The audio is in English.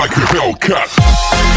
like a Hellcat.